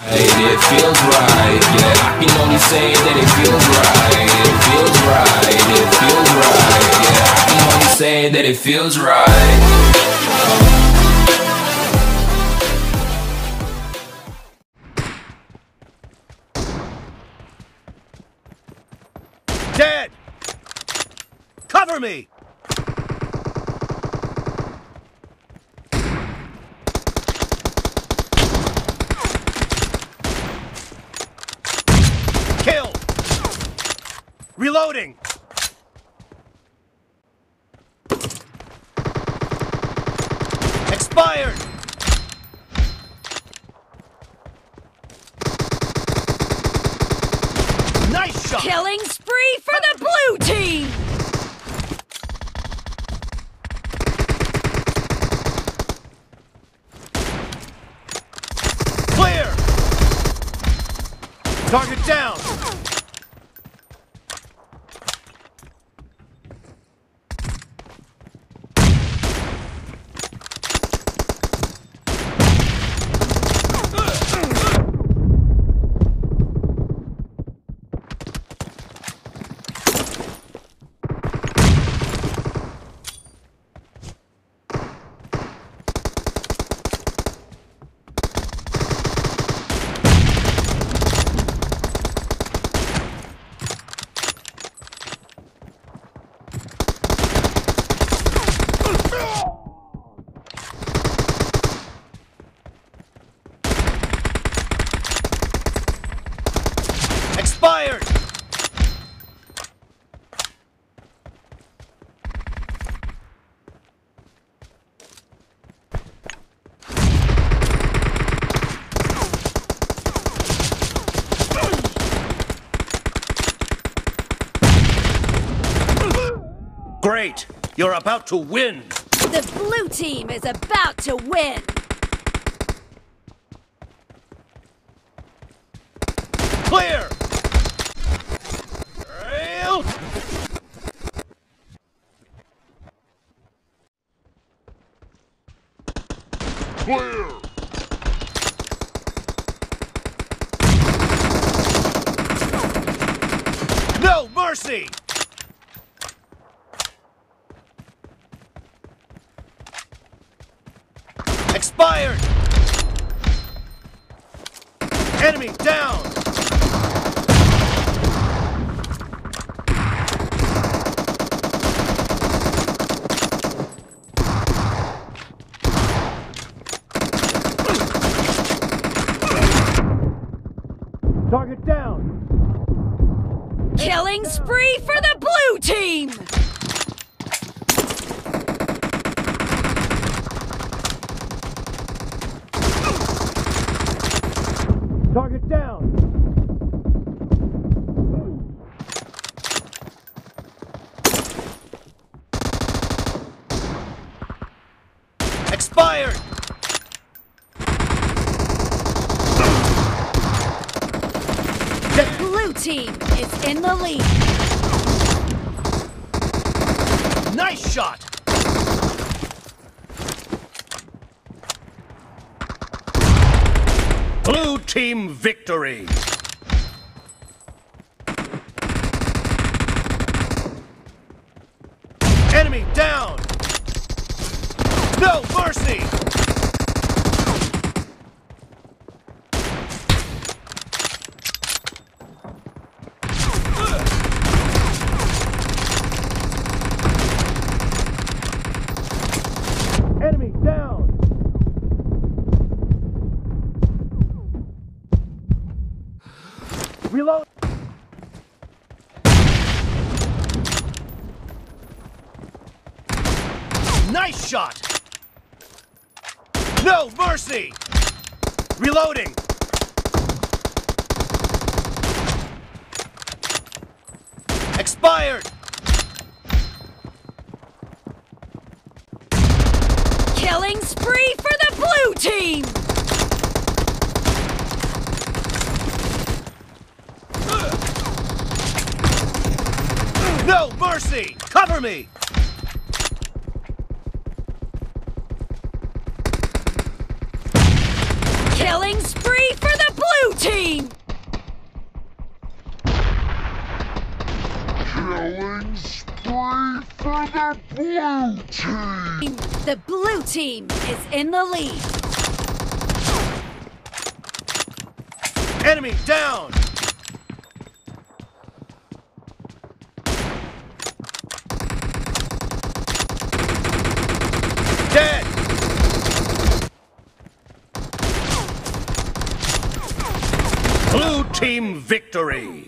It feels right, yeah. I can only say that it feels right. It feels right, it feels right, yeah. I can only say that it feels right. Dead! Cover me! Reloading! Expired! Nice shot! Killing spree for the blue team! Clear! Target down! Expired! Great! You're about to win! The blue team is about to win! Clear! Rail! Clear! No mercy! Expired! Enemy down! Target down! Killing spree for the blue team! Target down! Expired! The blue team is in the lead! Nice shot! Blue team victory! Enemy down! No mercy! Enemy down! Reload! Nice shot! No mercy! Reloading! Expired! Killing spree for the blue team! Cover me! Killing spree for the blue team! Killing spree for the blue team! The blue team is in the lead. Enemy down! Dead! Blue team victory!